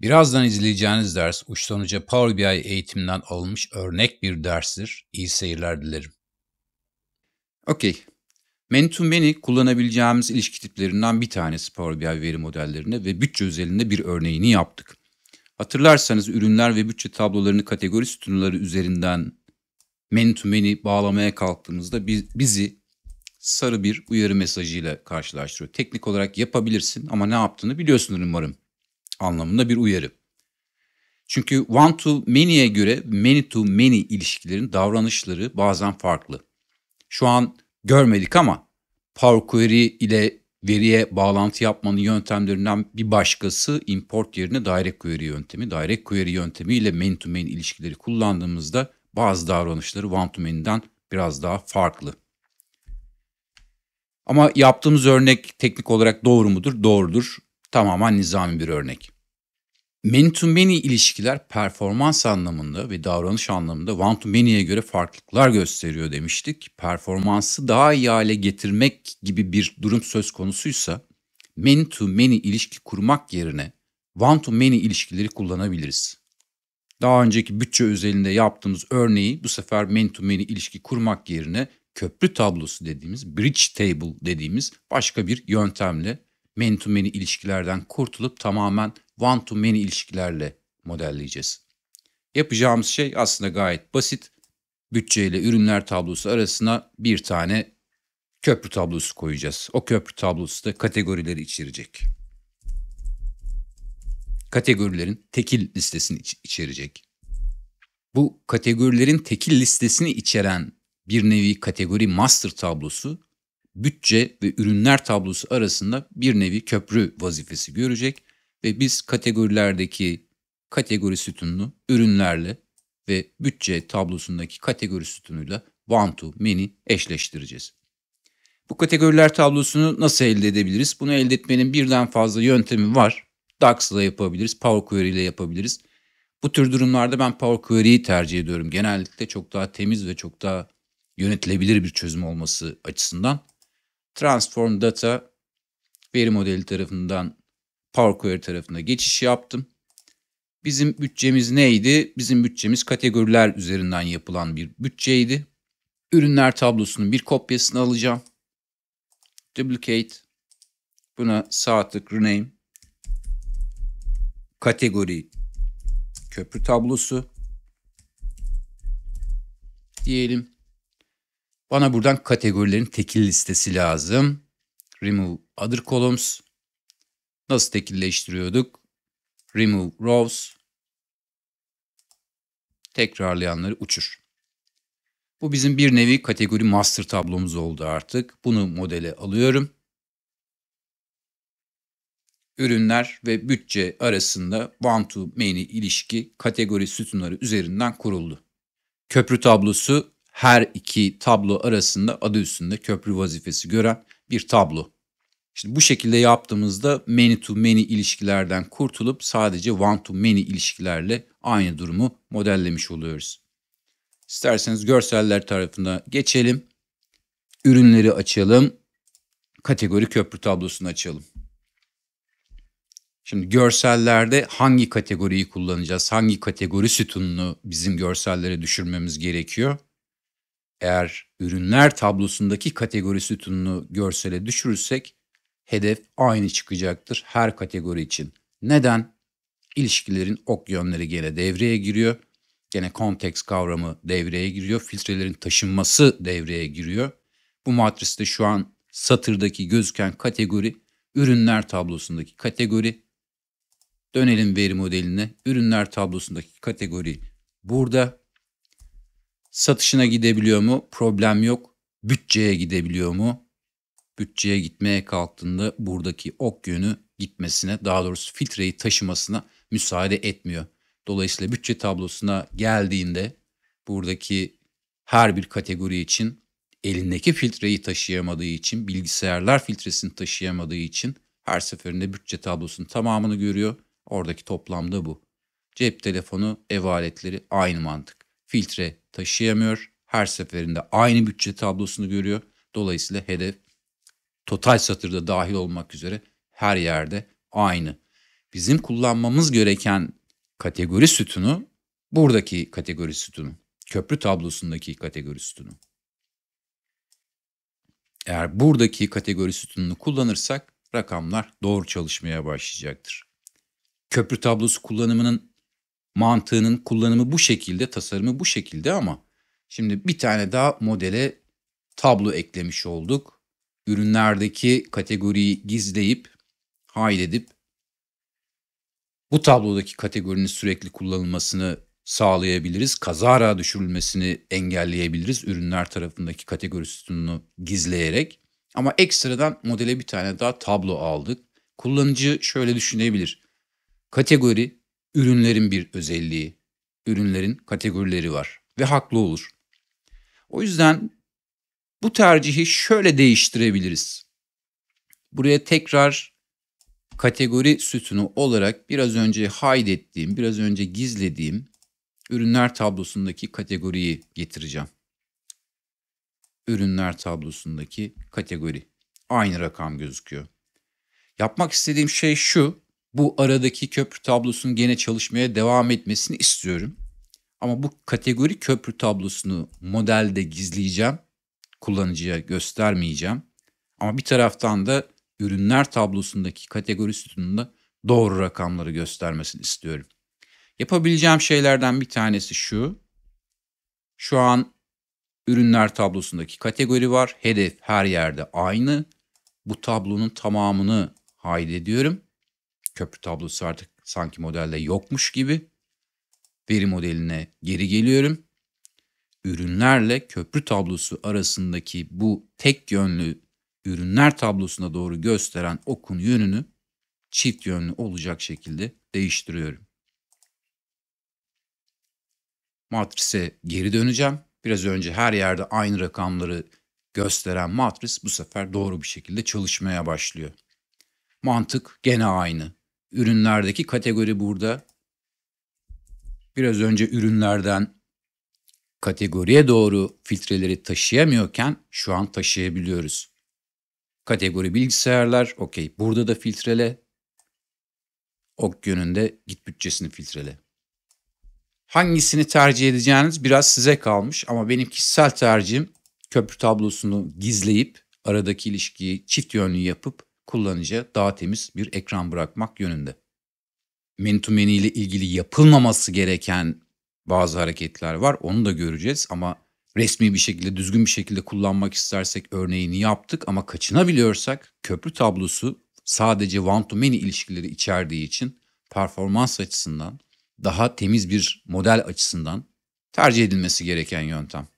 Birazdan izleyeceğiniz ders uçtan uca Power BI eğitiminden alınmış örnek bir derstir. İyi seyirler dilerim. Okey. Many to many kullanabileceğimiz ilişki tiplerinden bir tanesi Power BI veri modellerinde ve bütçe özelinde bir örneğini yaptık. Hatırlarsanız ürünler ve bütçe tablolarını kategori sütunları üzerinden many to many bağlamaya kalktığımızda bizi sarı bir uyarı mesajıyla karşılaştırıyor. Teknik olarak yapabilirsin ama ne yaptığını biliyorsun umarım anlamında bir uyarı. Çünkü one to many'e göre many to many ilişkilerin davranışları bazen farklı. Şu an görmedik ama Power Query ile veriye bağlantı yapmanın yöntemlerinden bir başkası import yerine direct query yöntemi. Direct query yöntemi ile many to many ilişkileri kullandığımızda bazı davranışları one to many'den biraz daha farklı. Ama yaptığımız örnek teknik olarak doğru mudur? Doğrudur tamamen nizami bir örnek. Many to many ilişkiler performans anlamında ve davranış anlamında one to many'e göre farklılıklar gösteriyor demiştik. Performansı daha iyi hale getirmek gibi bir durum söz konusuysa many to many ilişki kurmak yerine one to many ilişkileri kullanabiliriz. Daha önceki bütçe özelinde yaptığımız örneği bu sefer many to many ilişki kurmak yerine köprü tablosu dediğimiz, bridge table dediğimiz başka bir yöntemle many to many ilişkilerden kurtulup tamamen one to many ilişkilerle modelleyeceğiz. Yapacağımız şey aslında gayet basit. Bütçe ile ürünler tablosu arasına bir tane köprü tablosu koyacağız. O köprü tablosu da kategorileri içerecek. Kategorilerin tekil listesini iç- içerecek. Bu kategorilerin tekil listesini içeren bir nevi kategori master tablosu bütçe ve ürünler tablosu arasında bir nevi köprü vazifesi görecek ve biz kategorilerdeki kategori sütununu ürünlerle ve bütçe tablosundaki kategori sütunuyla one to many eşleştireceğiz. Bu kategoriler tablosunu nasıl elde edebiliriz? Bunu elde etmenin birden fazla yöntemi var. DAX ile yapabiliriz, Power Query ile yapabiliriz. Bu tür durumlarda ben Power Query'yi tercih ediyorum. Genellikle çok daha temiz ve çok daha yönetilebilir bir çözüm olması açısından. Transform Data veri modeli tarafından Power Query tarafına geçiş yaptım. Bizim bütçemiz neydi? Bizim bütçemiz kategoriler üzerinden yapılan bir bütçeydi. Ürünler tablosunun bir kopyasını alacağım. Duplicate. Buna sağ tık rename. Kategori köprü tablosu diyelim. Bana buradan kategorilerin tekil listesi lazım. Remove other columns. Nasıl tekilleştiriyorduk? Remove rows. Tekrarlayanları uçur. Bu bizim bir nevi kategori master tablomuz oldu artık. Bunu modele alıyorum. Ürünler ve bütçe arasında one to many ilişki kategori sütunları üzerinden kuruldu. Köprü tablosu her iki tablo arasında adı üstünde köprü vazifesi gören bir tablo. İşte bu şekilde yaptığımızda many to many ilişkilerden kurtulup sadece one to many ilişkilerle aynı durumu modellemiş oluyoruz. İsterseniz görseller tarafına geçelim. Ürünleri açalım. Kategori köprü tablosunu açalım. Şimdi görsellerde hangi kategoriyi kullanacağız? Hangi kategori sütununu bizim görsellere düşürmemiz gerekiyor? Eğer ürünler tablosundaki kategori sütununu görsele düşürürsek hedef aynı çıkacaktır her kategori için. Neden? İlişkilerin ok yönleri gene devreye giriyor. Gene konteks kavramı devreye giriyor. Filtrelerin taşınması devreye giriyor. Bu matriste şu an satırdaki gözüken kategori ürünler tablosundaki kategori. Dönelim veri modeline. Ürünler tablosundaki kategori burada. Satışına gidebiliyor mu? Problem yok. Bütçeye gidebiliyor mu? Bütçeye gitmeye kalktığında buradaki ok yönü gitmesine, daha doğrusu filtreyi taşımasına müsaade etmiyor. Dolayısıyla bütçe tablosuna geldiğinde buradaki her bir kategori için elindeki filtreyi taşıyamadığı için, bilgisayarlar filtresini taşıyamadığı için her seferinde bütçe tablosunun tamamını görüyor. Oradaki toplamda bu. Cep telefonu, ev aletleri aynı mantık. Filtre taşıyamıyor. Her seferinde aynı bütçe tablosunu görüyor. Dolayısıyla hedef total satırda dahil olmak üzere her yerde aynı. bizim kullanmamız gereken kategori sütunu buradaki kategori sütunu. Köprü tablosundaki kategori sütunu. Eğer buradaki kategori sütununu kullanırsak rakamlar doğru çalışmaya başlayacaktır. Köprü tablosu kullanımının mantığının kullanımı bu şekilde, tasarımı bu şekilde ama şimdi bir tane daha modele tablo eklemiş olduk. Ürünlerdeki kategoriyi gizleyip, hide edip bu tablodaki kategorinin sürekli kullanılmasını sağlayabiliriz. Kazara düşürülmesini engelleyebiliriz ürünler tarafındaki kategori sütununu gizleyerek. Ama ekstradan modele bir tane daha tablo aldık. Kullanıcı şöyle düşünebilir. Kategori ürünlerin bir özelliği. Ürünlerin kategorileri var ve haklı olur. O yüzden bu tercihi şöyle değiştirebiliriz. Buraya tekrar kategori sütunu olarak biraz önce hide ettiğim, biraz önce gizlediğim ürünler tablosundaki kategoriyi getireceğim. Ürünler tablosundaki kategori. Aynı rakam gözüküyor. Yapmak istediğim şey şu. Bu aradaki köprü tablosunun gene çalışmaya devam etmesini istiyorum. Ama bu kategori köprü tablosunu modelde gizleyeceğim. Kullanıcıya göstermeyeceğim. Ama bir taraftan da ürünler tablosundaki kategori sütununda doğru rakamları göstermesini istiyorum. Yapabileceğim şeylerden bir tanesi şu. Şu an ürünler tablosundaki kategori var. Hedef her yerde aynı. Bu tablonun tamamını hide ediyorum. Köprü tablosu artık sanki modelde yokmuş gibi. Veri modeline geri geliyorum. Ürünlerle köprü tablosu arasındaki bu tek yönlü ürünler tablosuna doğru gösteren okun yönünü çift yönlü olacak şekilde değiştiriyorum. Matrise geri döneceğim. Biraz önce her yerde aynı rakamları gösteren matris bu sefer doğru bir şekilde çalışmaya başlıyor. Mantık gene aynı. Ürünlerdeki kategori burada. Biraz önce ürünlerden kategoriye doğru filtreleri taşıyamıyorken şu an taşıyabiliyoruz. Kategori bilgisayarlar, okey. Burada da filtrele. Ok yönünde git bütçesini filtrele. Hangisini tercih edeceğiniz biraz size kalmış ama benim kişisel tercihim köprü tablosunu gizleyip aradaki ilişkiyi çift yönlü yapıp kullanıcıya daha temiz bir ekran bırakmak yönünde. Menü to menü ile ilgili yapılmaması gereken bazı hareketler var. Onu da göreceğiz ama resmi bir şekilde, düzgün bir şekilde kullanmak istersek örneğini yaptık ama kaçınabiliyorsak köprü tablosu sadece one to many ilişkileri içerdiği için performans açısından daha temiz bir model açısından tercih edilmesi gereken yöntem.